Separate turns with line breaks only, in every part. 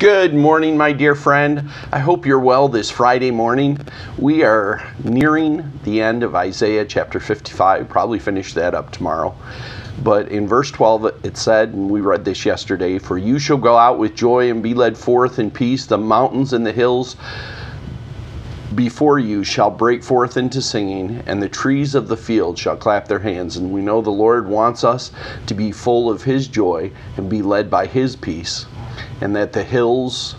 Good morning, my dear friend. I hope you're well this Friday morning. We are nearing the end of Isaiah chapter 55. Probably finish that up tomorrow. But in verse 12, it said, and we read this yesterday For you shall go out with joy and be led forth in peace. The mountains and the hills before you shall break forth into singing, and the trees of the field shall clap their hands. And we know the Lord wants us to be full of His joy and be led by His peace and that the hills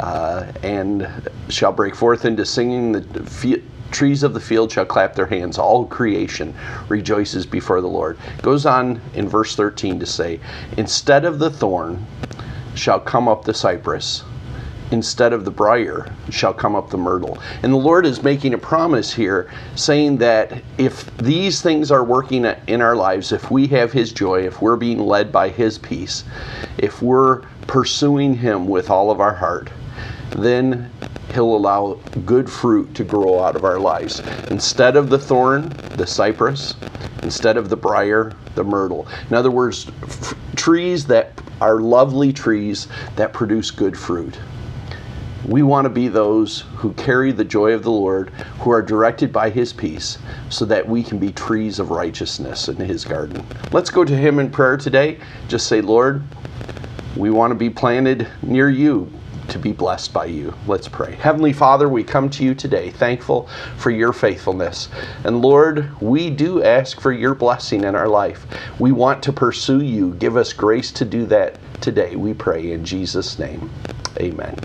uh, and shall break forth into singing. The trees of the field shall clap their hands. All creation rejoices before the Lord. Goes on in verse 13 to say, Instead of the thorn shall come up the cypress instead of the briar shall come up the myrtle. And the Lord is making a promise here, saying that if these things are working in our lives, if we have His joy, if we're being led by His peace, if we're pursuing Him with all of our heart, then He'll allow good fruit to grow out of our lives. Instead of the thorn, the cypress, instead of the briar, the myrtle. In other words, trees that are lovely trees that produce good fruit. We want to be those who carry the joy of the Lord, who are directed by His peace, so that we can be trees of righteousness in His garden. Let's go to Him in prayer today. Just say, Lord, we want to be planted near you to be blessed by you. Let's pray. Heavenly Father, we come to you today thankful for your faithfulness. And Lord, we do ask for your blessing in our life. We want to pursue you. Give us grace to do that today, we pray in Jesus' name. Amen.